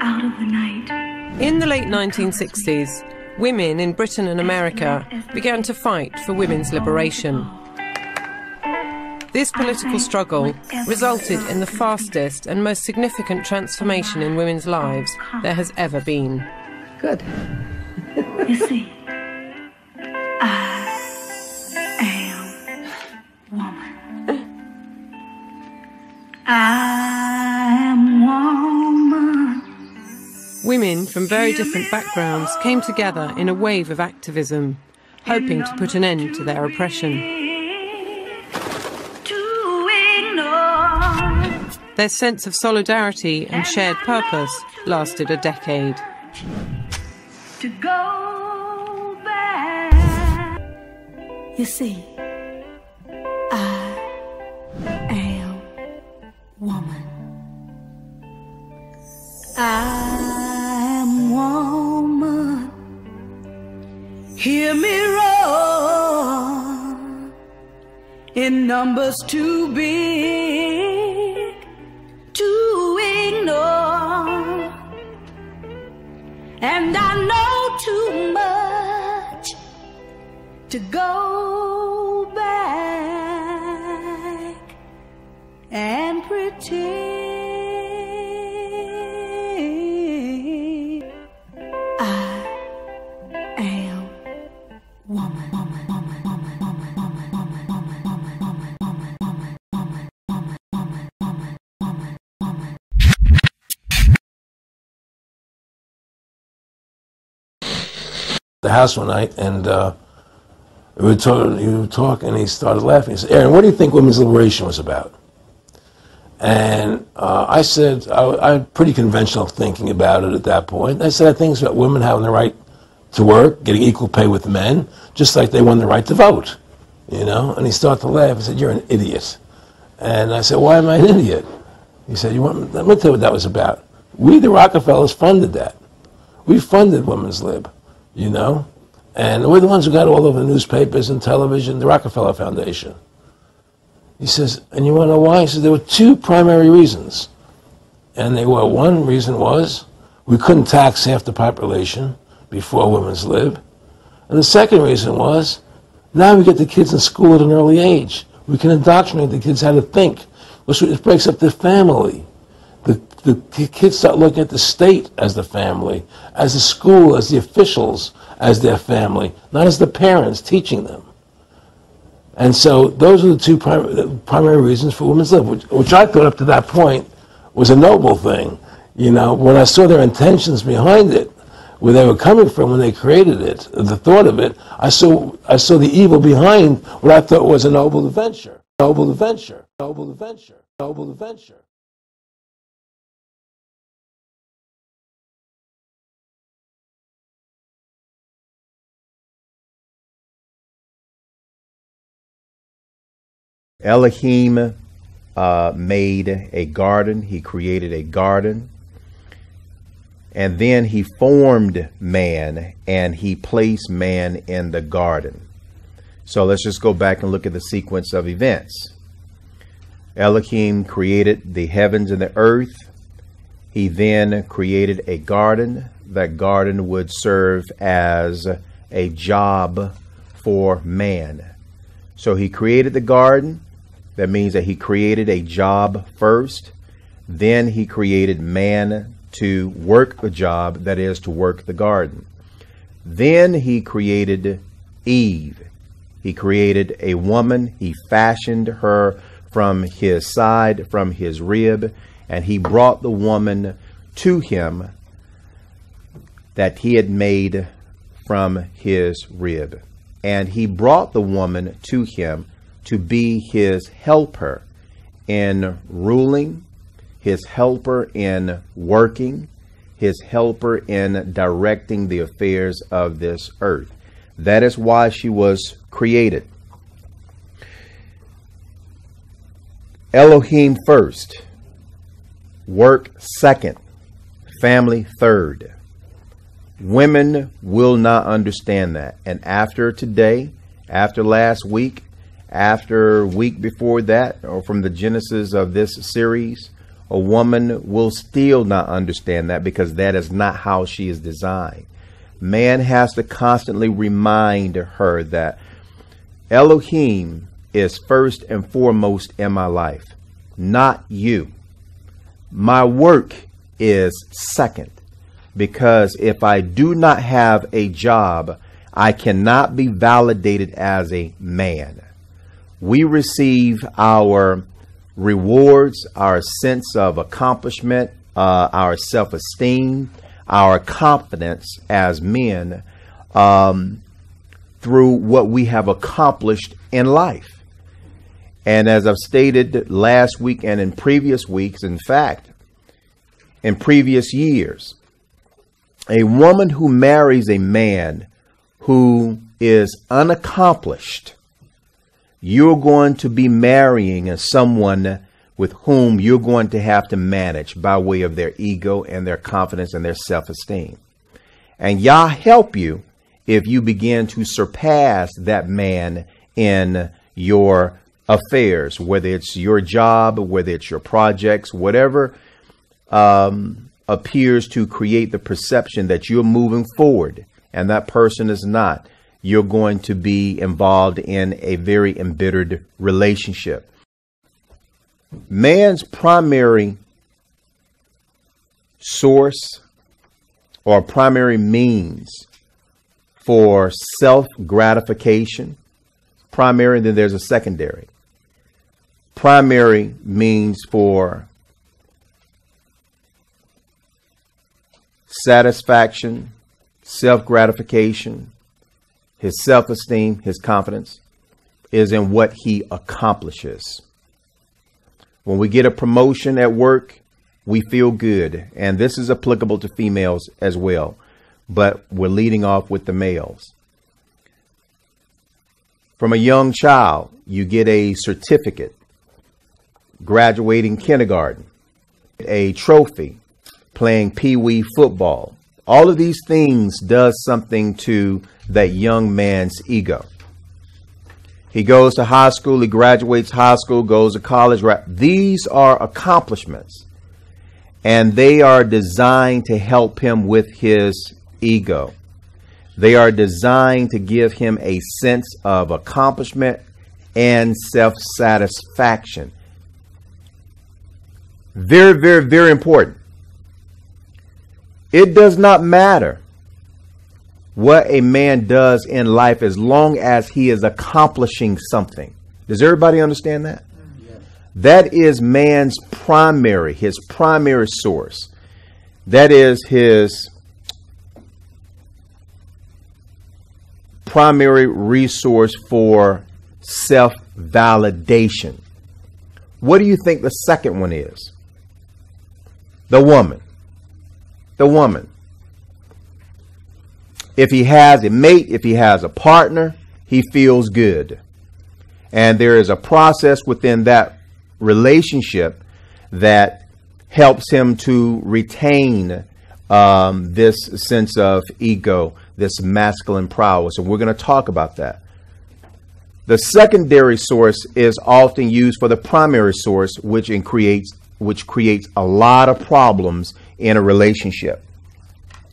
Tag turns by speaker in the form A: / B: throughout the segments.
A: Out of the night.
B: In the late 1960s, women in Britain and America began to fight for women's liberation. This political struggle resulted in the fastest and most significant transformation in women's lives there has ever been.
C: Good.
A: You see, I am woman. I
B: from very different backgrounds came together in a wave of activism, hoping to put an end to their oppression. Their sense of solidarity and shared purpose lasted a decade.
A: You see, numbers too big to ignore. And I know too much to go
D: house one night, and uh, we were talking. And he started laughing. He said, "Aaron, what do you think women's liberation was about?" And uh, I said, I, had pretty conventional thinking about it at that point. I said, I think it's about women having the right to work, getting equal pay with men, just like they won the right to vote. You know? And he started to laugh. He said, "You're an idiot." And I said, "Why am I an idiot?" He said, "You want? Let me tell you what that was about. We, the Rockefellers, funded that. We funded women's lib." You know? And we're the ones who got all of the newspapers and television, the Rockefeller Foundation. He says, and you want to know why? He says, there were two primary reasons. And they were, one reason was we couldn't tax half the population before women's lib. And the second reason was now we get the kids in school at an early age. We can indoctrinate the kids how to think. Which breaks up the family the, kids start looking at the state as the family, as the school, as the officials, as their family, not as the parents teaching them. And so those are the two prim- primary reasons for women's lib, which, which I thought up to that point was a noble thing. You know, when I saw their intentions behind it, where they were coming from when they created it, the thought of it, I saw, I saw the evil behind what I thought was a noble adventure. Noble adventure. Noble adventure. Noble adventure.
E: Elohim uh, made a garden. He created a garden. And then he formed man and he placed man in the garden. So let's just go back and look at the sequence of events. Elohim created the heavens and the earth. He then created a garden. That garden would serve as a job for man. So he created the garden. That means that he created a job first. Then he created man to work a job, that is, to work the garden. Then he created Eve. He created a woman. He fashioned her from his side, from his rib, and he brought the woman to him that he had made from his rib. And he brought the woman to him to be his helper in ruling, his helper in working, his helper in directing the affairs of this earth. That is why she was created. Elohim first, work second, family third. Women will not understand that. And after today, after last week, after week before that, or from the genesis of this series, a woman will still not understand that because that is not how she is designed. Man has to constantly remind her that Elohim is first and foremost in my life, not you. My work is second because if I do not have a job, I cannot be validated as a man. We receive our rewards, our sense of accomplishment, uh, our self esteem, our confidence as men um, through what we have accomplished in life. And as I've stated last week and in previous weeks, in fact, in previous years, a woman who marries a man who is unaccomplished, you're going to be marrying someone with whom you're going to have to manage by way of their ego and their confidence and their self esteem. And Yah help you if you begin to surpass that man in your affairs, whether it's your job, whether it's your projects, whatever um, appears to create the perception that you're moving forward and that person is not, you're going to be involved in a very embittered relationship. Man's primary source or primary means for self gratification, primary, then there's a secondary. Primary means for satisfaction, self gratification, his self esteem, his confidence is in what he accomplishes. When we get a promotion at work, we feel good. And this is applicable to females as well but we're leading off with the males. From a young child, you get a certificate, graduating kindergarten, a trophy, playing pee wee football. All of these things does something to that young man's ego. He goes to high school, he graduates high school, goes to college. Right? These are accomplishments, and they are designed to help him with his ego. They are designed to give him a sense of accomplishment and self satisfaction. Very, very, very important. It does not matter what a man does in life as long as he is accomplishing something. Does everybody understand that? Yes. That is man's primary, his primary source. That is his primary resource for self validation. What do you think the second one is? The woman. The woman. If he has a mate, if he has a partner, he feels good. And there is a process within that relationship that helps him to retain um, this sense of ego, this masculine prowess. And we're going to talk about that. The secondary source is often used for the primary source, which creates which creates a lot of problems in a relationship.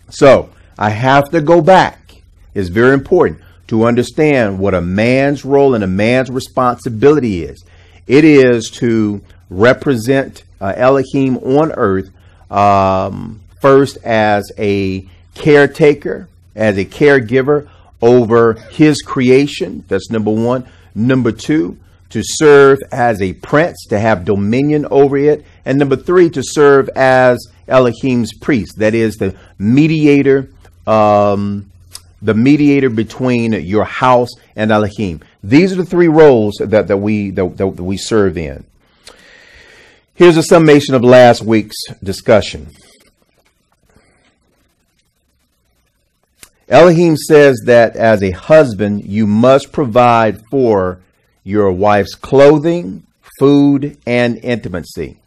E: So I have to go back. It's very important to understand what a man's role and a man's responsibility is. It is to represent uh, Elohim on earth um, first as a caretaker, as a caregiver over his creation. That's number one. Number two, to serve as a prince, to have dominion over it. And number three, to serve as Elohim's priest, that is the mediator, um, the mediator between your house and Elohim. These are the three roles that, that we that, that we serve in. Here's a summation of last week's discussion. Elohim says that as a husband, you must provide for your wife's clothing, food, and intimacy.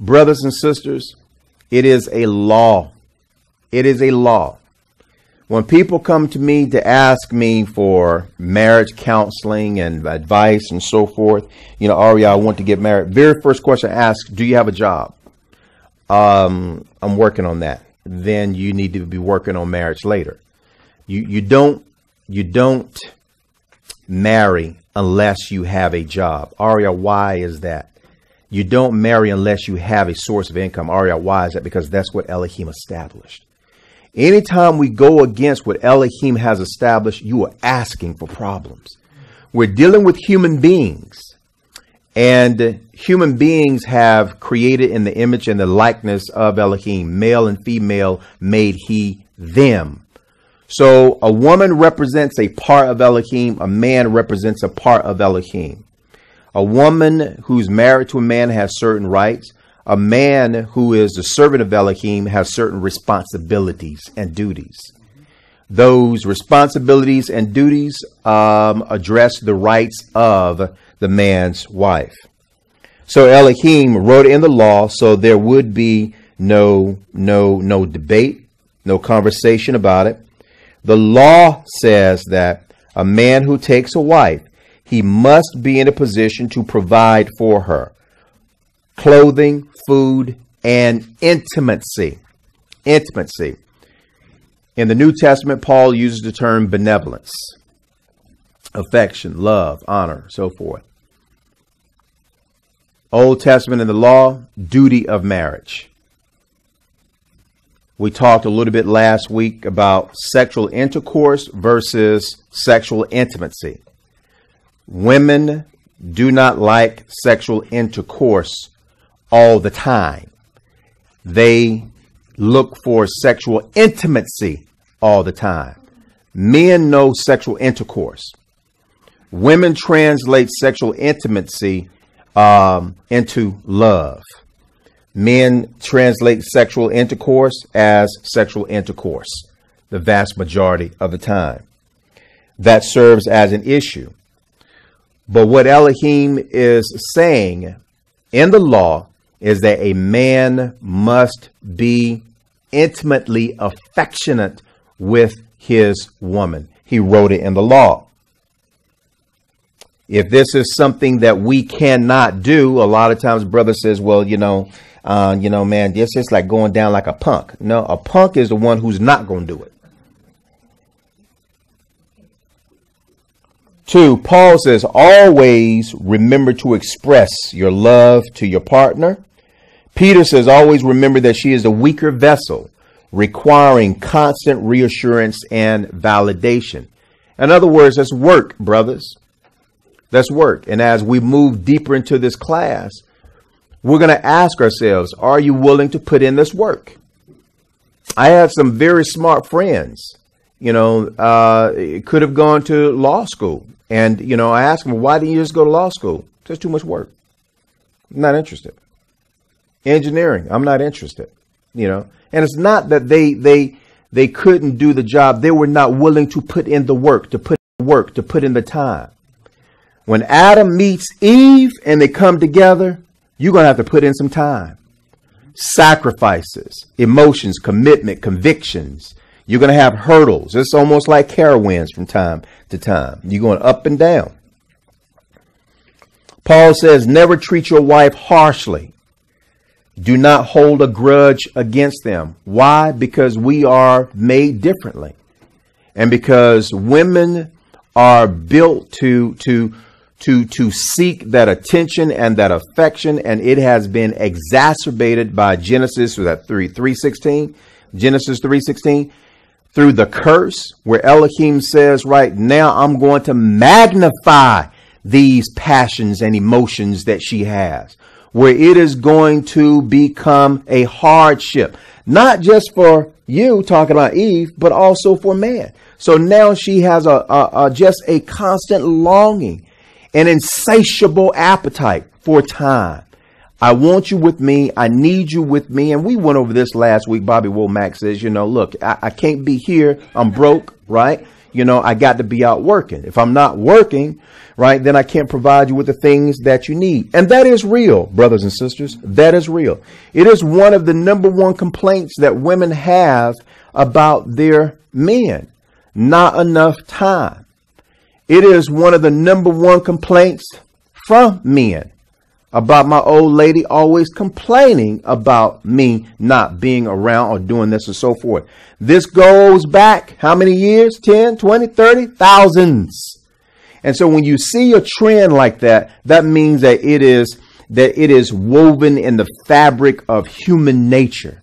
E: Brothers and sisters, it is a law. It is a law. When people come to me to ask me for marriage counseling and advice and so forth, you know, Ari, I want to get married. Very first question I ask, do you have a job? um, I'm working on that. Then you need to be working on marriage later. You you don't you don't marry unless you have a job. Aria, why is that? You don't marry unless you have a source of income. Aria, why is that? Because that's what Elohim established. Anytime we go against what Elohim has established, you are asking for problems. We're dealing with human beings. And human beings have created in the image and the likeness of Elohim, male and female made he them. So a woman represents a part of Elohim, a man represents a part of Elohim. A woman who's married to a man has certain rights. A man who is a servant of Elohim has certain responsibilities and duties. Those responsibilities and duties um, address the rights of the man's wife. So Elohim wrote in the law so there would be no no no debate, no conversation about it. The law says that a man who takes a wife, he must be in a position to provide for her clothing, food, and intimacy. Intimacy. In the New Testament, Paul uses the term benevolence, affection, love, honor, so forth. Old Testament and the law, duty of marriage. We talked a little bit last week about sexual intercourse versus sexual intimacy. Women do not like sexual intercourse all the time. They look for sexual intimacy all the time. Men know sexual intercourse. Women translate sexual intimacy um, into love. Men translate sexual intercourse as sexual intercourse the vast majority of the time. That serves as an issue. But what Elohim is saying in the law is that a man must be intimately affectionate with his woman. He wrote it in the law. If this is something that we cannot do, a lot of times brother says, well, you know, uh, you know, man, this is like going down like a punk. No, a punk is the one who's not going to do it. Two, Paul says, always remember to express your love to your partner. Peter says, always remember that she is a weaker vessel, requiring constant reassurance and validation. In other words, that's work, brothers. That's work. And as we move deeper into this class, we're going to ask ourselves, are you willing to put in this work? I have some very smart friends, you know, uh, could have gone to law school. And, you know, I asked them, why didn't you just go to law school? There's too much work. I'm not interested. Engineering, I'm not interested, you know. And it's not that they, they, they couldn't do the job. They were not willing to put in the work, to put in the work, to put in the time. When Adam meets Eve and they come together, you're going to have to put in some time. Sacrifices, emotions, commitment, convictions. You're going to have hurdles. It's almost like Carowinds from time to time. You're going up and down. Paul says, never treat your wife harshly. Do not hold a grudge against them. Why? Because we are made differently. And because women are built to, to, to, to seek that attention and that affection, and it has been exacerbated by Genesis, was that 3, 316? Genesis 316 through the curse where Elohim says, right now I'm going to magnify these passions and emotions that she has, where it is going to become a hardship, not just for you talking about Eve, but also for man. So now she has a, a, a just a constant longing an insatiable appetite for time. I want you with me. I need you with me. And we went over this last week. Bobby Womack says, you know, look, I, I can't be here. I'm broke, right? You know, I got to be out working. If I'm not working, right, then I can't provide you with the things that you need. And that is real, brothers and sisters. That is real. It is one of the number one complaints that women have about their men. Not enough time. It is one of the number one complaints from men. About my old lady always complaining about me not being around or doing this and so forth. This goes back how many years? 10, 20, 30, thousands. And so when you see a trend like that, that means that it is that it is woven in the fabric of human nature.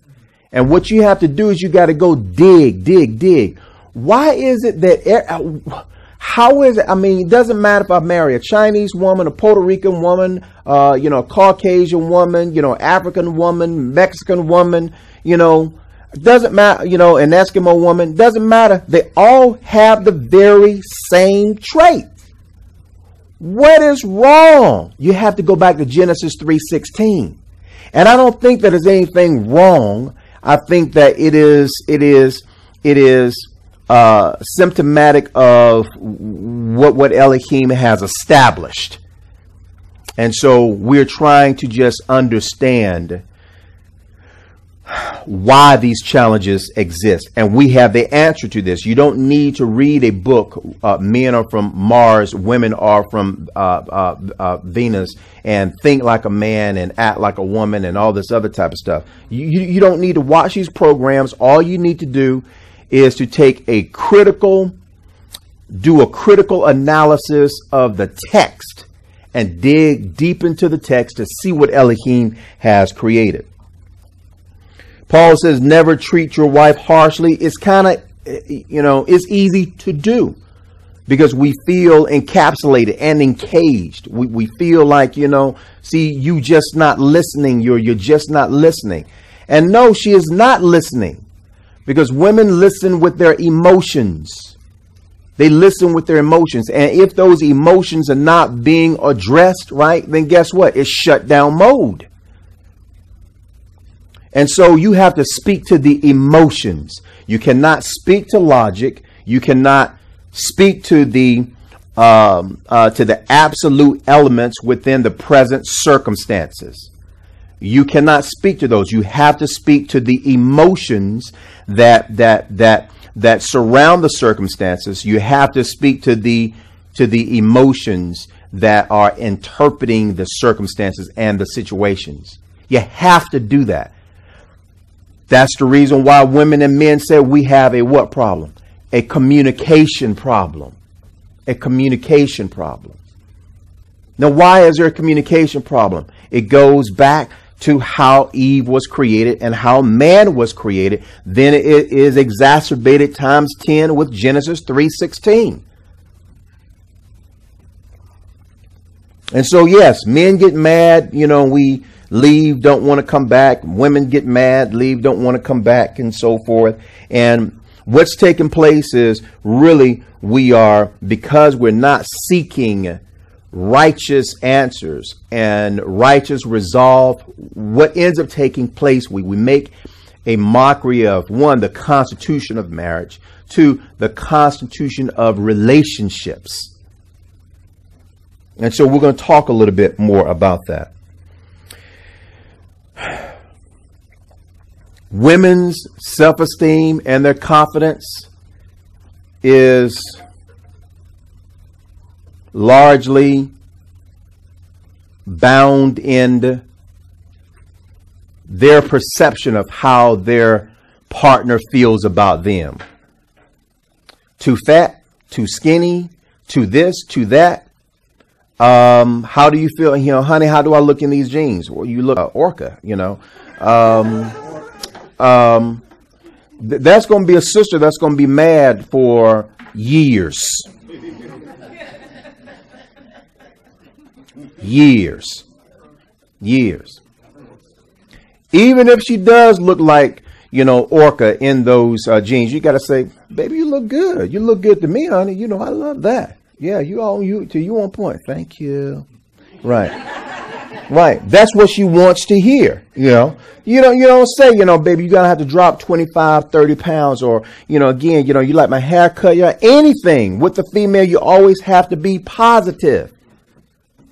E: And what you have to do is you got to go dig, dig, dig. Why is it that uh, how is it? I mean, it doesn't matter if I marry a Chinese woman, a Puerto Rican woman, uh, you know, a Caucasian woman, you know, African woman, Mexican woman, you know, doesn't matter, you know, an Eskimo woman, doesn't matter. They all have the very same trait. What is wrong? You have to go back to Genesis 3:16. And I don't think that there's anything wrong. I think that it is it is it is uh, symptomatic of what what Elohim has established. And so we're trying to just understand why these challenges exist. And we have the answer to this. You don't need to read a book, uh, Men are from Mars, Women are from uh, uh, uh Venus, and think like a man and act like a woman and all this other type of stuff. You, you, you don't need to watch these programs. All you need to do is to take a critical, do a critical analysis of the text and dig deep into the text to see what Elohim has created. Paul says, never treat your wife harshly. It's kind of, you know, it's easy to do because we feel encapsulated and encaged. We, we feel like, you know, see, you just not listening. You're, you're just not listening. And no, she is not listening because women listen with their emotions. They listen with their emotions. And if those emotions are not being addressed, right, then guess what? It's shut down mode. And so you have to speak to the emotions. You cannot speak to logic. You cannot speak to the um, uh, to the absolute elements within the present circumstances. You cannot speak to those. You have to speak to the emotions that that that that surround the circumstances. You have to speak to the to the emotions that are interpreting the circumstances and the situations. You have to do that. That's the reason why women and men say we have a what problem? A communication problem. A communication problem. Now, why is there a communication problem? It goes back to how Eve was created and how man was created, then it is exacerbated times 10 with Genesis 3:16. And so yes, men get mad, you know, we leave, don't want to come back. Women get mad, leave, don't want to come back and so forth. And what's taking place is really we are because we're not seeking righteous answers and righteous resolve, what ends up taking place, we, we make a mockery of one, the constitution of marriage, two, the constitution of relationships. And so we're going to talk a little bit more about that. Women's self esteem and their confidence is largely bound in their perception of how their partner feels about them. Too fat, too skinny, too this, too that. Um, how do you feel? You know, honey, how do I look in these jeans? Well, you look uh, orca, you know. Um, um, th- that's going to be a sister that's going to be mad for years. Years. Years. Even if she does look like, you know, Orca in those uh, jeans, you got to say, baby, you look good. You look good to me, honey. You know, I love that. Yeah, you all you to you on point. Thank you. Right. right. That's what she wants to hear. You know, you don't, you don't say, you know, baby, you're going to have to drop 25, 30 pounds or, you know, again, you know, you like my haircut, yeah, anything with the female, you always have to be positive.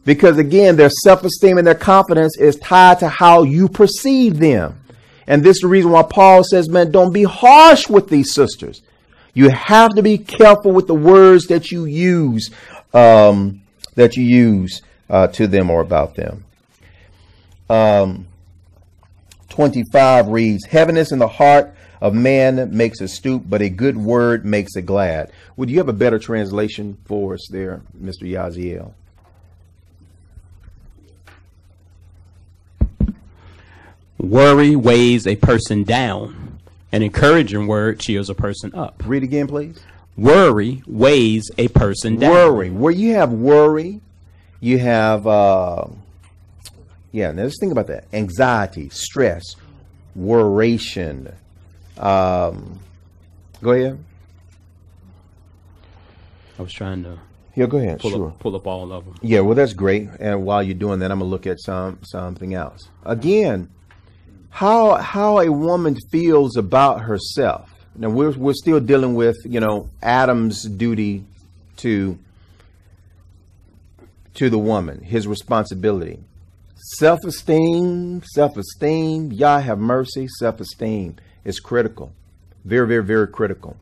E: Because again, their self esteem and their confidence is tied to how you perceive them. And this is the reason why Paul says, man, don't be harsh with these sisters. You have to be careful with the words that you use, um, that you use uh, to them or about them. um, 25 reads, Heaviness in the heart of man makes a stoop, but a good word makes it glad. Would you have a better translation for us there, Mr. Yaziel?
C: Worry weighs a person down. An encouraging word cheers a person up.
E: Read again, please.
C: Worry weighs a person down.
E: Worry. Where you have worry, you have, uh, yeah, now let's think about that. Anxiety, stress, worration. Um, go ahead.
C: I was trying to
E: Yeah, go ahead.
C: pull
E: sure.
C: up pull up all of them.
E: Yeah, well, that's great. And while you're doing that, I'm gonna look at some something else. Again, how how a woman feels about herself. Now we're we're still dealing with you know Adam's duty to to the woman, his responsibility. Self-esteem, self-esteem. Yah have mercy. Self-esteem is critical, very, very, very critical.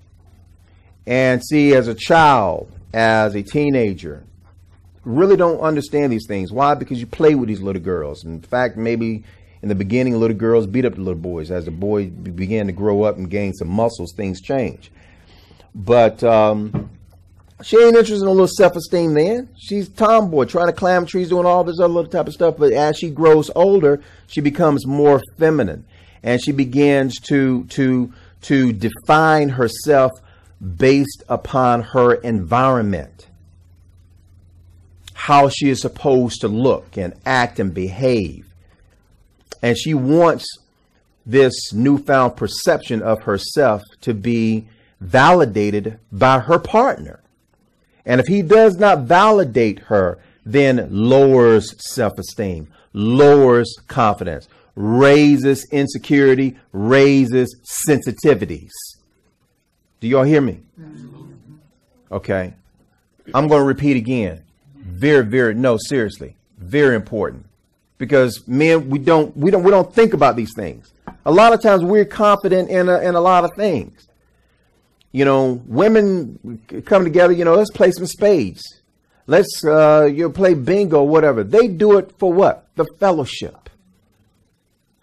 E: And see, as a child, as a teenager, really don't understand these things. Why? Because you play with these little girls. In fact, maybe in the beginning, little girls beat up the little boys. As the boy be- began to grow up and gain some muscles, things change. But um, she ain't interested in a little self-esteem then. She's tomboy, trying to climb trees, doing all this other type of stuff. But as she grows older, she becomes more feminine, and she begins to to to define herself based upon her environment how she is supposed to look and act and behave. And she wants this newfound perception of herself to be validated by her partner. And if he does not validate her, then lowers self esteem, lowers confidence, raises insecurity, raises sensitivities. Do y'all hear me? Okay. I'm going to repeat again. Very, very, no, seriously, very important. Because men, we don't, we don't, we don't think about these things. A lot of times we're confident in a, in a lot of things. You know, women come together, you know, let's play some spades. Let's, uh, you know, play bingo, whatever. They do it for what? The fellowship.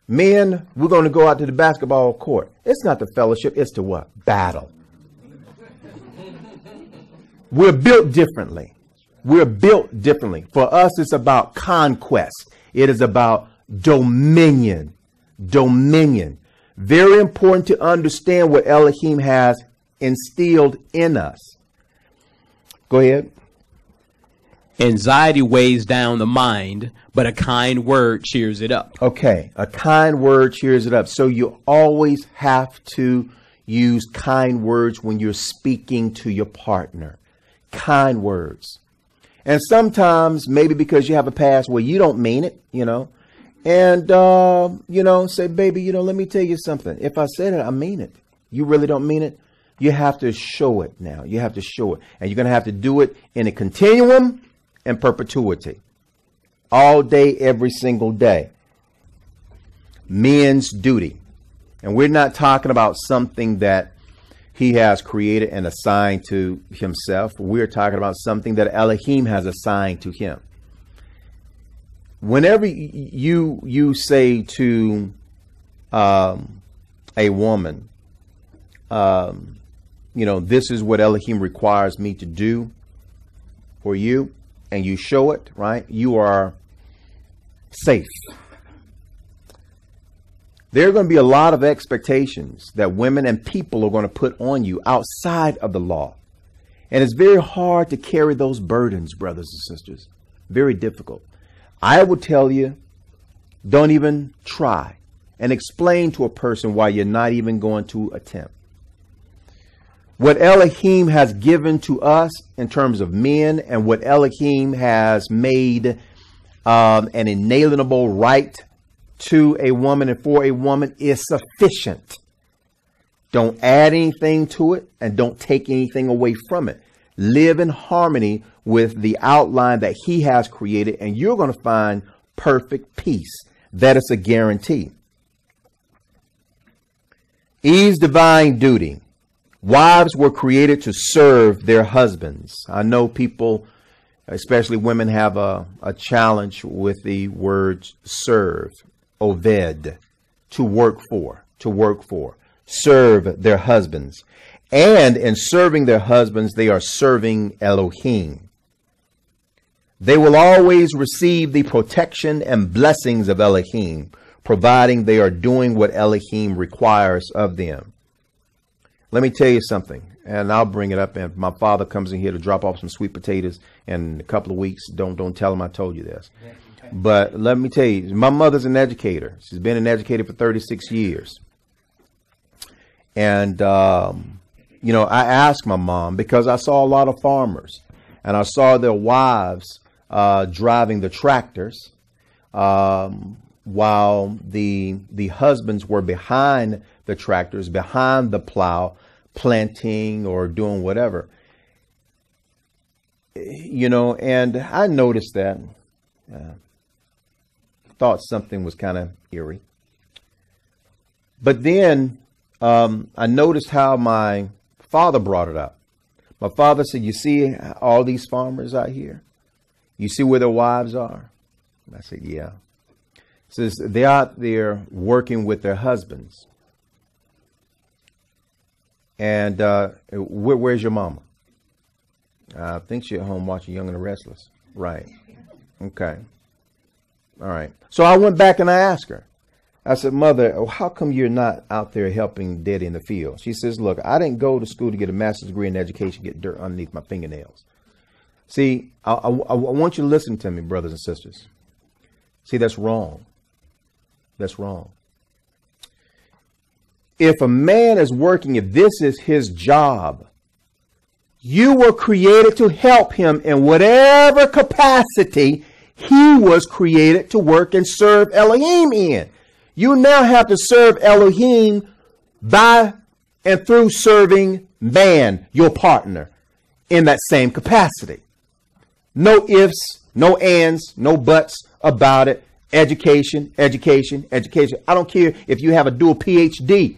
E: Men, we're going to go out to the basketball court. It's not the fellowship, it's to what? Battle. We're built differently. We're built differently. For us, it's about conquest. It is about dominion. Dominion. Very important to understand what Elohim has instilled in us. Go ahead.
C: Anxiety weighs down the mind, but a kind word cheers it up.
E: Okay. A kind word cheers it up. So you always have to use kind words when you're speaking to your partner. Kind words. And sometimes, maybe because you have a past where you don't mean it, you know, and, uh, you know, say, baby, you know, let me tell you something. If I said it, I mean it. You really don't mean it. You have to show it now. You have to show it. And you're going to have to do it in a continuum and perpetuity. All day, every single day. Men's duty. And we're not talking about something that he has created and assigned to himself. We're talking about something that Elohim has assigned to him. Whenever you you say to um, a woman, um, you know, this is what Elohim requires me to do for you, and you show it, right? You are safe. There are going to be a lot of expectations that women and people are going to put on you outside of the law. And it's very hard to carry those burdens, brothers and sisters. Very difficult. I would tell you, don't even try and explain to a person why you're not even going to attempt. What Elohim has given to us in terms of men and what Elohim has made um, an inalienable right to a woman and for a woman is sufficient. Don't add anything to it and don't take anything away from it. Live in harmony with the outline that he has created, and you're going to find perfect peace. That is a guarantee. Eve's divine duty. Wives were created to serve their husbands. I know people especially women have a, a challenge with the word serve, oved, to work for, to work for, serve their husbands. And in serving their husbands, they are serving Elohim. They will always receive the protection and blessings of Elohim, providing they are doing what Elohim requires of them. Let me tell you something, and I'll bring it up. And my father comes in here to drop off some sweet potatoes in a couple of weeks. Don't don't tell him I told you this. But let me tell you, my mother's an educator. She's been an educator for 36 years. And um, you know, I asked my mom because I saw a lot of farmers, and I saw their wives uh, driving the tractors, um, while the the husbands were behind the tractors, behind the plow, planting or doing whatever. You know, and I noticed that. Uh, thought something was kind of eerie. But then um, I noticed how my father brought it up. My father said, You see all these farmers out here? You see where their wives are? I said, Yeah. He says, They're out there working with their husbands. And uh, where, where's your mama? I think she's at home watching Young and the Restless. Right. Okay. All right. So I went back and I asked her. I said, Mother, how come you're not out there helping Daddy in the field? She says, Look, I didn't go to school to get a master's degree in education, get dirt underneath my fingernails. See, I, I, I want you to listen to me, brothers and sisters. See, that's wrong. That's wrong if a man is working, if this is his job, you were created to help him in whatever capacity he was created to work and serve Elohim in. You now have to serve Elohim by and through serving man, your partner, in that same capacity. No ifs, no ands, no buts about it. Education, education, education. I don't care if you have a dual PhD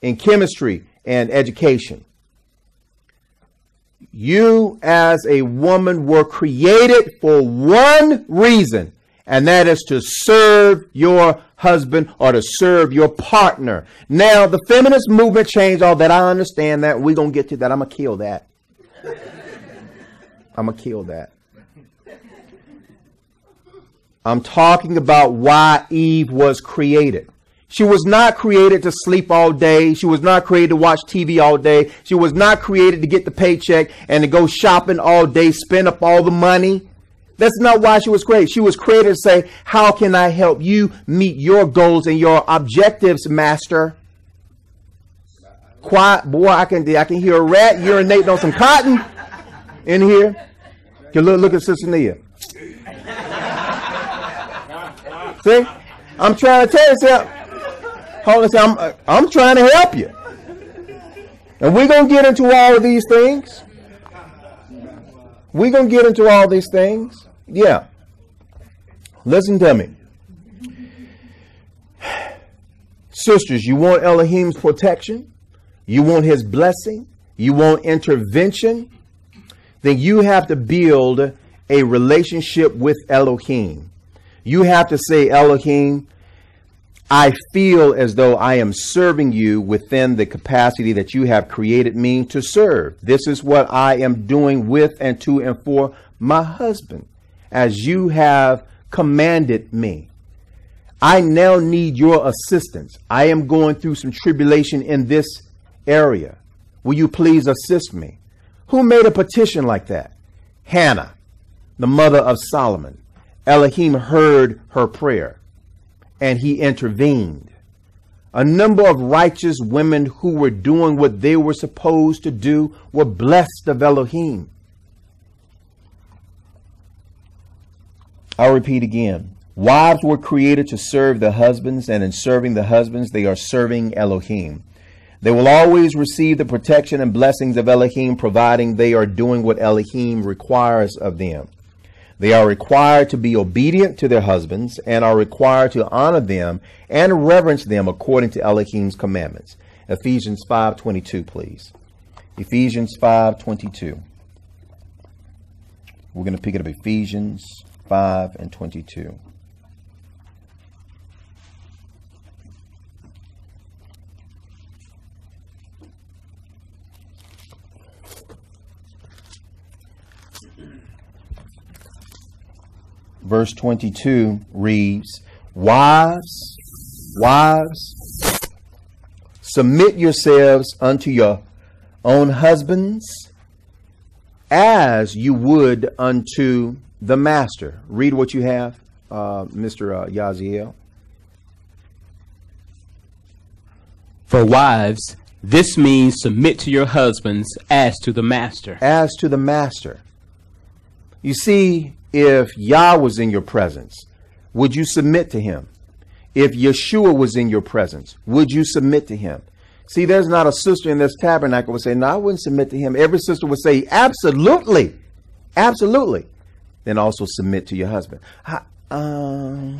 E: in chemistry and education. You, as a woman, were created for one reason, and that is to serve your husband or to serve your partner. Now, the feminist movement changed all that. I understand that. We're going to get to that. I'm going to kill that. I'm going to kill that. I'm talking about why Eve was created. She was not created to sleep all day. She was not created to watch TV all day. She was not created to get the paycheck and to go shopping all day, spend up all the money. That's not why she was created. She was created to say, How can I help you meet your goals and your objectives, Master? Quiet, boy, I can I can hear a rat urinating on some cotton in here. Can look, look at Sister Nia. See? I'm trying to tell you something. Hold on, I'm, I'm trying to help you. And we're going to get into all of these things. We're going to get into all these things. Yeah. Listen to me. Sisters, you want Elohim's protection? You want his blessing? You want intervention? Then you have to build a relationship with Elohim. You have to say, Elohim, I feel as though I am serving you within the capacity that you have created me to serve. This is what I am doing with and to and for my husband, as you have commanded me. I now need your assistance. I am going through some tribulation in this area. Will you please assist me? Who made a petition like that? Hannah, the mother of Solomon. Elohim heard her prayer and he intervened. A number of righteous women who were doing what they were supposed to do were blessed of Elohim. I'll repeat again. Wives were created to serve the husbands, and in serving the husbands, they are serving Elohim. They will always receive the protection and blessings of Elohim, providing they are doing what Elohim requires of them. They are required to be obedient to their husbands and are required to honor them and reverence them according to Elohim's commandments. Ephesians 5:22, please. Ephesians 5:22. We're going to pick it up Ephesians 5 and 22. Verse 22 reads, Wives, wives, submit yourselves unto your own husbands as you would unto the master. Read what you have, uh, Mr. Uh, Yaziel.
C: For wives, this means submit to your husbands as to the master.
E: As to the master. You see, if Yah was in your presence, would you submit to him? If Yeshua was in your presence, would you submit to him? See, there's not a sister in this tabernacle would say, No, I wouldn't submit to him. Every sister would say, Absolutely. Absolutely. Then also submit to your husband. um,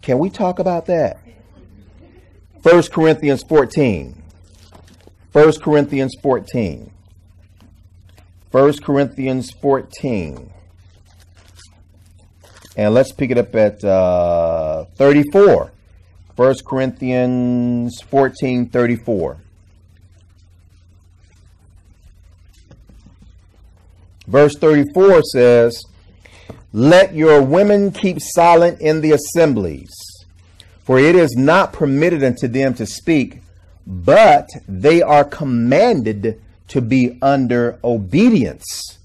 E: can we talk about that? 1 Corinthians 14. 1 Corinthians 14. 1 Corinthians 14. And let's pick it up at uh, 34. 1 Corinthians 14 34. Verse 34 says, Let your women keep silent in the assemblies, for it is not permitted unto them to speak, but they are commanded to be under obedience,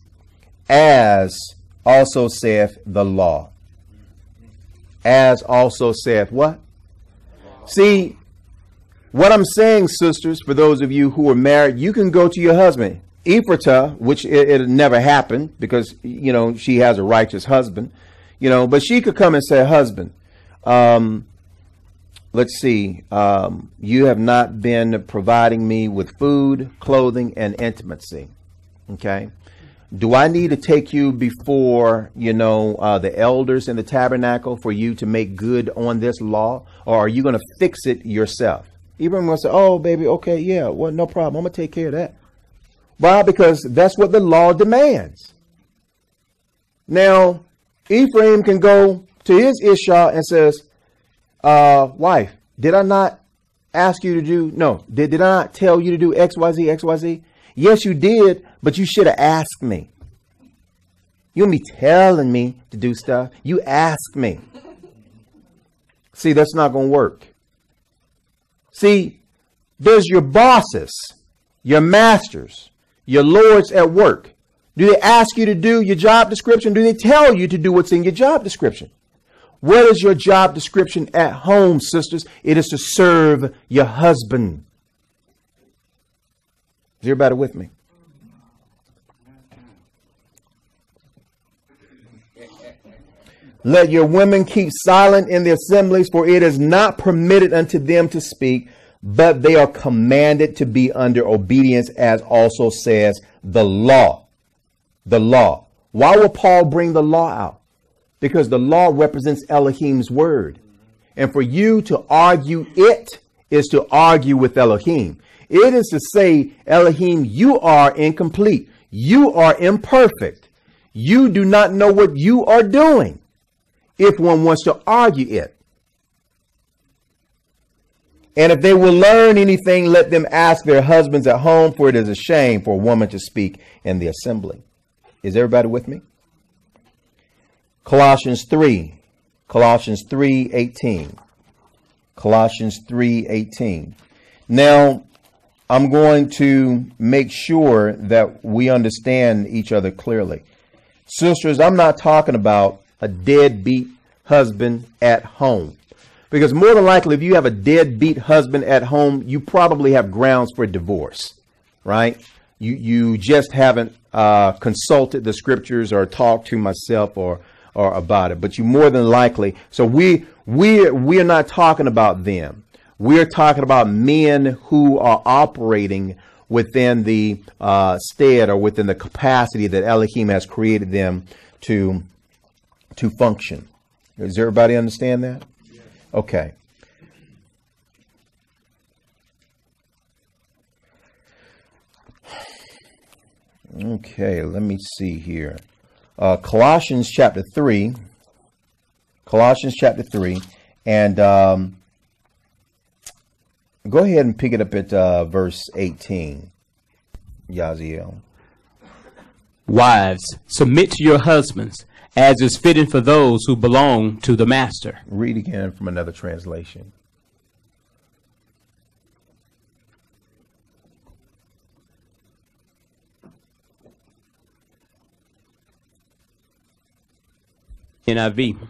E: as also saith the law. As also saith what? See, what I'm saying, sisters, for those of you who are married, you can go to your husband. Ephratah, which it, it never happened because, you know, she has a righteous husband, you know, but she could come and say, husband, um, let's see, um, you have not been providing me with food, clothing, and intimacy. Okay do I need to take you before, you know, uh, the elders in the tabernacle for you to make good on this law? Or are you going to fix it yourself? Ephraim will say, oh, baby, okay, yeah, well, no problem. I'm going to take care of that. Why? Because that's what the law demands. Now, Ephraim can go to his Isha and says, uh, wife, did I not ask you to do, no, did, did I not tell you to do X, Y, Z, X, Y, Z? Yes, you did, but you should have asked me. You be telling me to do stuff. You ask me. See, that's not going to work. See, there's your bosses, your masters, your lords at work. Do they ask you to do your job description? Do they tell you to do what's in your job description? What is your job description at home, sisters? It is to serve your husband. Is everybody with me? Let your women keep silent in the assemblies, for it is not permitted unto them to speak, but they are commanded to be under obedience, as also says the law. The law. Why will Paul bring the law out? Because the law represents Elohim's word. And for you to argue it is to argue with Elohim. It is to say, Elohim, you are incomplete. You are imperfect. You do not know what you are doing if one wants to argue it. And if they will learn anything, let them ask their husbands at home, for it is a shame for a woman to speak in the assembly. Is everybody with me? Colossians 3. Colossians 3 18. Colossians 3 18. Now, I'm going to make sure that we understand each other clearly. Sisters, I'm not talking about a deadbeat husband at home. Because more than likely, if you have a deadbeat husband at home, you probably have grounds for divorce, right? You, you just haven't uh, consulted the scriptures or talked to myself or, or about it, but you more than likely. So we, we, we're not talking about them. We're talking about men who are operating within the uh, stead or within the capacity that Elohim has created them to to function. Does everybody understand that? Okay. Okay, let me see here. Uh, Colossians chapter 3. Colossians chapter 3. And um, go ahead and pick it up at uh, verse 18, Yaziel.
C: Wives, submit to your husbands, as is fitting for those who belong to the master.
E: Read again from another translation.
C: NIV.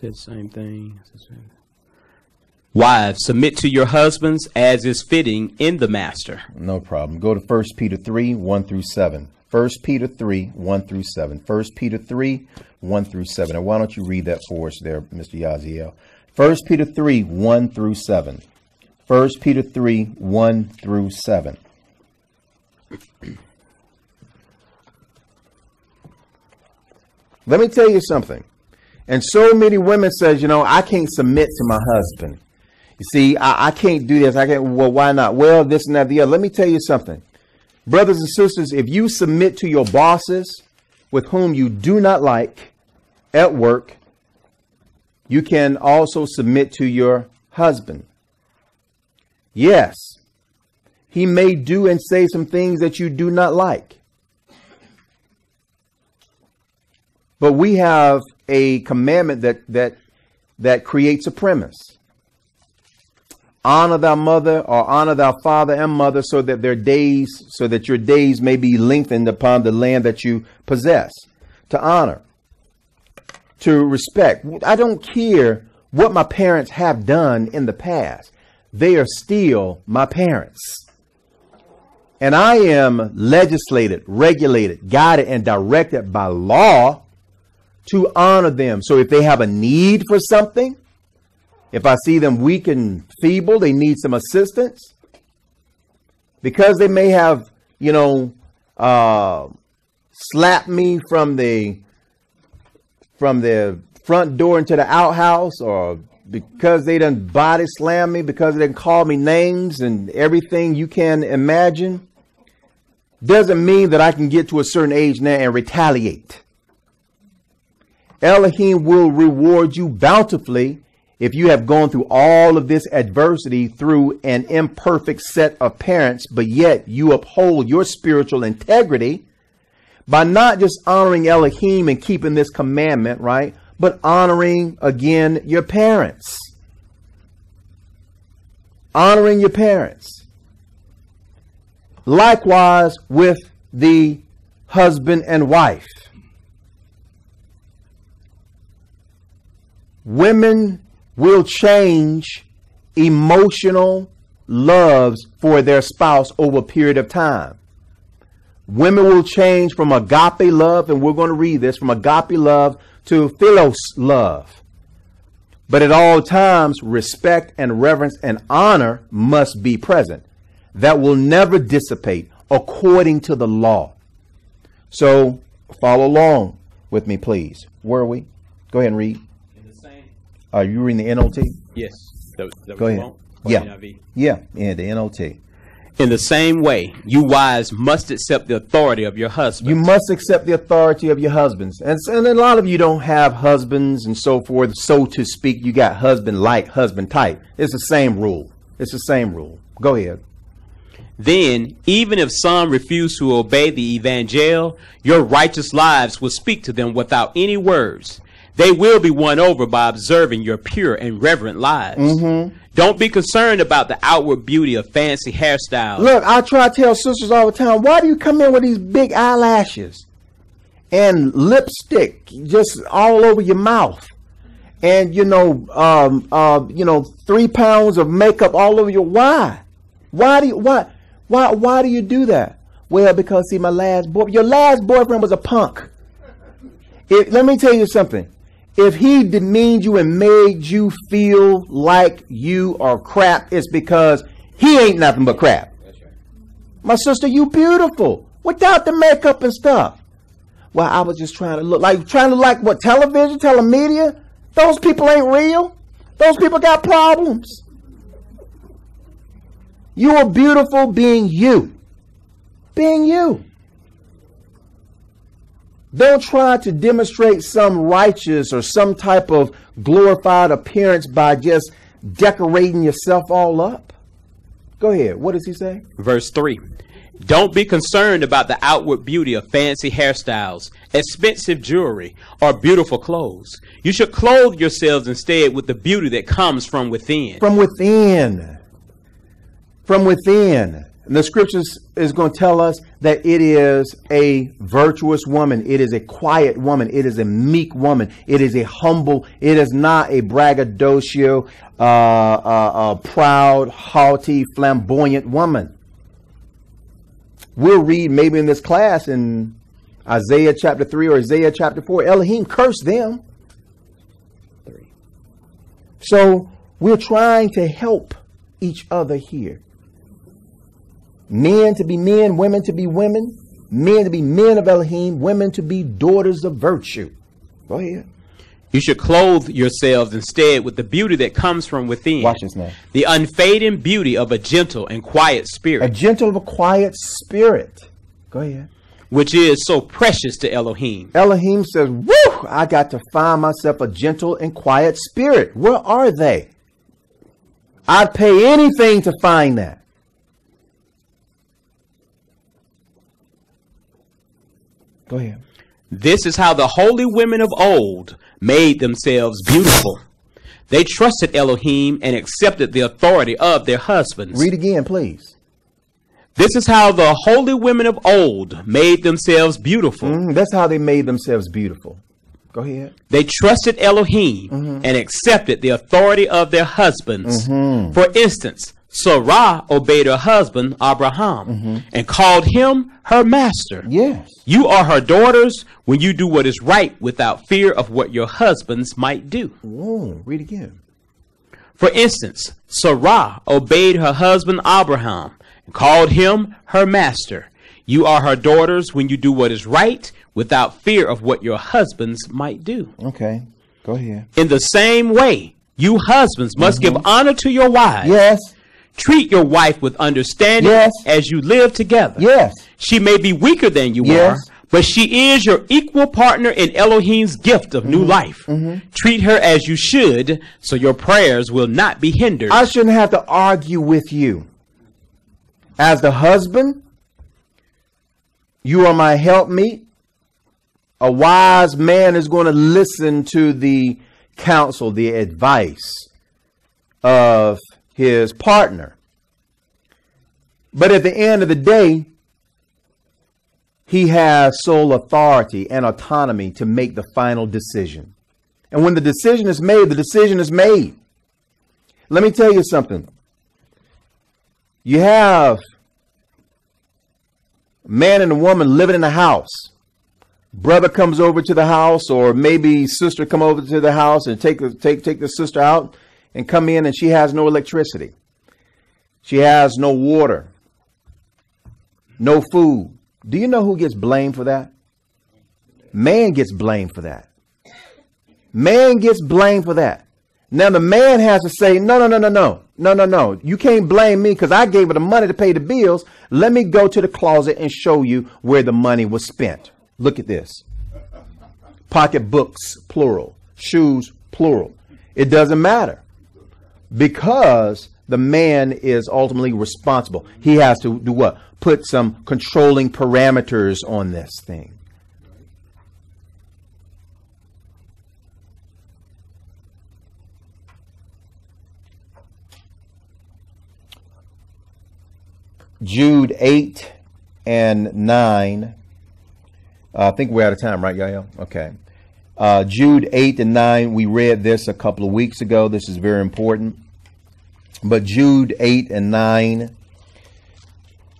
C: Said same thing. Wives, submit to your husbands as is fitting in the master.
E: No problem. Go to 1 Peter 3, 1 through 7. 1 Peter 3, 1 through 7. 1 Peter 3, 1 through 7. And why don't you read that for us there, Mr. Yaziel? 1 Peter 3, 1 through 7. 1 Peter 3, 1 through 7. Let me tell you something. And so many women says, you know, I can't submit to my husband. You see, I, I can't do this. I can't. Well, why not? Well, this and that, the other. Let me tell you something, brothers and sisters. If you submit to your bosses, with whom you do not like, at work, you can also submit to your husband. Yes, he may do and say some things that you do not like. But we have a commandment that that that creates a premise. Honor thy mother or honor thy father and mother so that their days so that your days may be lengthened upon the land that you possess. To honor. To respect. I don't care what my parents have done in the past. They are still my parents. And I am legislated, regulated, guided, and directed by law to honor them. So if they have a need for something, if I see them weak and feeble, they need some assistance. Because they may have, you know, uh, slapped me from the from the front door into the outhouse, or because they done body slam me, because they didn't call me names and everything you can imagine, doesn't mean that I can get to a certain age now and retaliate. Elohim will reward you bountifully if you have gone through all of this adversity through an imperfect set of parents, but yet you uphold your spiritual integrity by not just honoring Elohim and keeping this commandment, right? But honoring again your parents. Honoring your parents. Likewise with the husband and wife. Women will change emotional loves for their spouse over a period of time. Women will change from agape love, and we're going to read this from agape love to philos love. But at all times, respect and reverence and honor must be present. That will never dissipate according to the law. So follow along with me, please. Where are we? Go ahead and read. Are you reading the NLT?
C: Yes. That, that
E: Go ahead. Yeah. Yeah, yeah, the NLT.
C: In the same way, you wives must accept the authority of your husband.
E: You must accept the authority of your husbands. And, and a lot of you don't have husbands and so forth, so to speak. You got husband like, husband type. It's the same rule. It's the same rule. Go ahead.
C: Then, even if some refuse to obey the evangel, your righteous lives will speak to them without any words. They will be won over by observing your pure and reverent lives.
E: Mm-hmm.
C: Don't be concerned about the outward beauty of fancy hairstyles.
E: Look, I try to tell sisters all the time, why do you come in with these big eyelashes and lipstick just all over your mouth? And you know, um, uh, you know, three pounds of makeup all over your why? Why do you why why why do you do that? Well, because see, my last boy, your last boyfriend was a punk. It, let me tell you something if he demeaned you and made you feel like you are crap, it's because he ain't nothing but crap. Right. My sister, you beautiful without the makeup and stuff. Well, I was just trying to look like trying to like what television, telemedia. Those people ain't real. Those people got problems. You are beautiful being you. being you. Don't try to demonstrate some righteous or some type of glorified appearance by just decorating yourself all up. Go ahead. What does he say?
C: Verse 3. Don't be concerned about the outward beauty of fancy hairstyles, expensive jewelry, or beautiful clothes. You should clothe yourselves instead with the beauty that comes from within.
E: From within. From within. The scriptures is going to tell us that it is a virtuous woman. It is a quiet woman. It is a meek woman. It is a humble. It is not a braggadocio, uh, uh, uh, proud, haughty, flamboyant woman. We'll read maybe in this class in Isaiah chapter 3 or Isaiah chapter 4. Elohim cursed them. So we're trying to help each other here men to be men, women to be women, men to be men of Elohim, women to be daughters of virtue. Go ahead.
C: You should clothe yourselves instead with the beauty that comes from within.
E: Watch this now.
C: The unfading beauty of a gentle and quiet spirit.
E: A gentle of a quiet spirit. Go ahead.
C: which is so precious to Elohim.
E: Elohim says, Woo! I got to find myself a gentle and quiet spirit. Where are they? I'd pay anything to find that. Go ahead.
C: This is how the holy women of old made themselves beautiful. They trusted Elohim and accepted the authority of their husbands.
E: Read again, please.
C: This is how the holy women of old made themselves beautiful.
E: Mm, that's how they made themselves beautiful. Go ahead.
C: They trusted Elohim and accepted the authority of their husbands. For instance, Sarah obeyed her husband, Abraham, mm-hmm. and called him her master.
E: Yes.
C: You are her daughters when you do what is right without fear of what your husbands might do.
E: Whoa, read again.
C: For instance, Sarah obeyed her husband Abraham and called him her master. You are her daughters when you do what is right without fear of what your husbands might do.
E: Okay. Go ahead.
C: In the same way, you husbands must give mm-hmm. honor to your wives.
E: Yes.
C: Treat your wife with understanding
E: Yes.
C: as you live together.
E: Yes.
C: She may be weaker than you
E: Yes.
C: are, but she is your equal partner in Elohim's gift of
E: Mm-hmm.
C: new life. Treat her as you should, so your prayers will not be hindered.
E: I shouldn't have to argue with you. As the husband, you are my helpmeet. A wise man is going to listen to the counsel, the advice of his partner. But at the end of the day, he has sole authority and autonomy to make the final decision. And when the decision is made, the decision is made. Let me tell you something. You have a man and a woman living in a house. Brother comes over to the house, or maybe sister come over to the house and take the take take the sister out and come in, and she has no electricity. She has no water, no food. Do you know who gets blamed for that? Man gets blamed for that. Man gets blamed for that. Now the man has to say, no, no, no, no, no, no, no, no. You can't blame me because I gave her the money to pay the bills. Let me go to the closet and show you where the money was spent. Look at this. Pocketbooks, plural. Shoes, plural. It doesn't matter because the man is ultimately responsible. He has to do what? Put some controlling parameters on this thing. Jude 8 and 9. Uh, I think we're out of time, right, Yael? Okay. Uh, Jude 8 and 9, we read this a couple of weeks ago. This is very important. But Jude 8 and 9,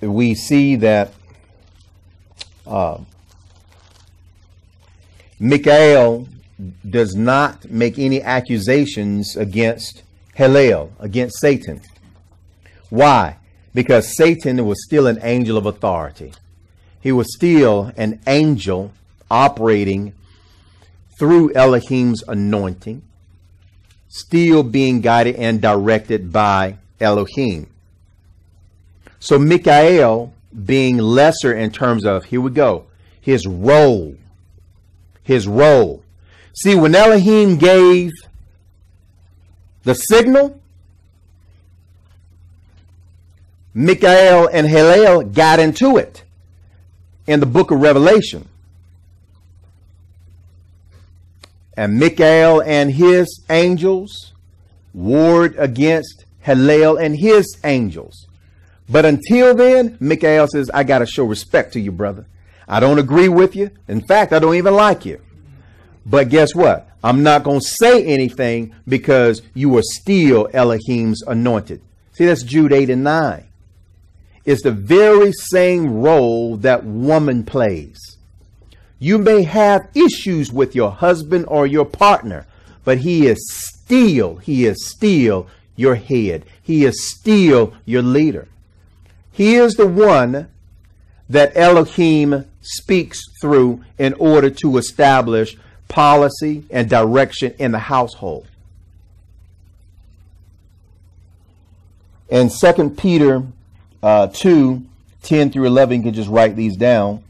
E: we see that uh, Michael does not make any accusations against Hillel, against Satan. Why? Because Satan was still an angel of authority. He was still an angel operating through Elohim's anointing, still being guided and directed by Elohim. So Michael being lesser in terms of, here we go, his role. His role. See, when Elohim gave the signal, Michael and Hillel got into it in the book of Revelation. And Michael and his angels warred against Hillel and his angels. But until then, Michael says, I got to show respect to you, brother. I don't agree with you. In fact, I don't even like you. But guess what? I'm not going to say anything because you are still Elohim's anointed. See, that's Jude 8 and 9. It's the very same role that woman plays. You may have issues with your husband or your partner, but he is still, he is still your head. He is still your leader. He is the one that Elohim speaks through in order to establish policy and direction in the household. And 2 Peter uh, 2 10 through 11, you can just write these down.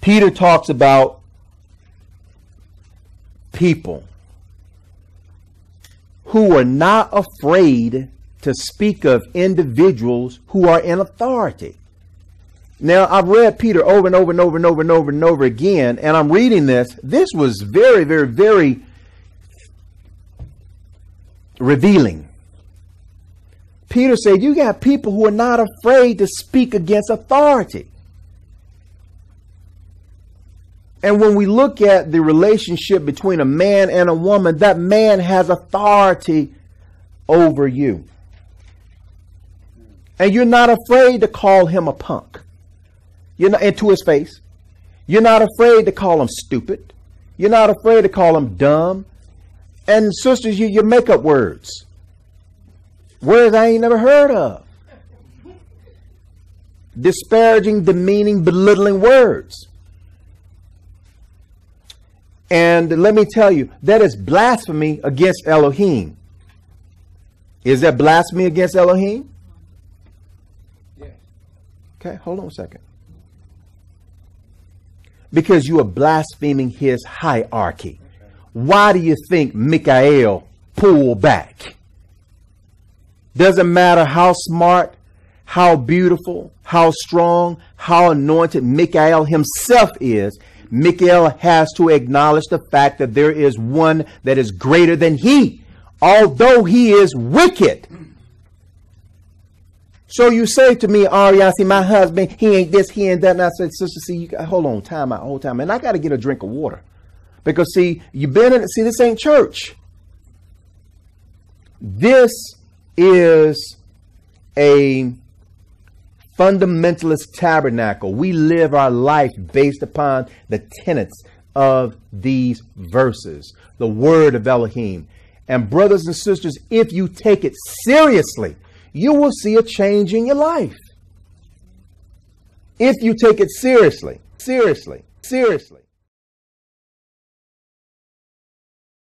E: Peter talks about people who are not afraid to speak of individuals who are in authority. Now, I've read Peter over and over and over and over and over and over again, and I'm reading this. This was very, very, very revealing. Peter said, You got people who are not afraid to speak against authority. And when we look at the relationship between a man and a woman, that man has authority over you. And you're not afraid to call him a punk. You're not into his face. You're not afraid to call him stupid. You're not afraid to call him dumb. And sisters, you, you make up words. Words I ain't never heard of. Disparaging, demeaning, belittling words. And let me tell you, that is blasphemy against Elohim. Is that blasphemy against Elohim? Yes. Okay, hold on a second because you are blaspheming his hierarchy. Why do you think Michael pulled back? Doesn't matter how smart, how beautiful, how strong, how anointed Michael himself is. Michael has to acknowledge the fact that there is one that is greater than he, although he is wicked. So you say to me, Ari, see my husband, he ain't this, he ain't that. And I said, sister, see, you hold on, time out, hold time. And I got to get a drink of water. Because see, you've been in, see, this ain't church. This is a fundamentalist tabernacle. We live our life based upon the tenets of these verses, the word of Elohim. And brothers and sisters, if you take it seriously, you will see a change in your life. If you take it seriously, seriously, seriously.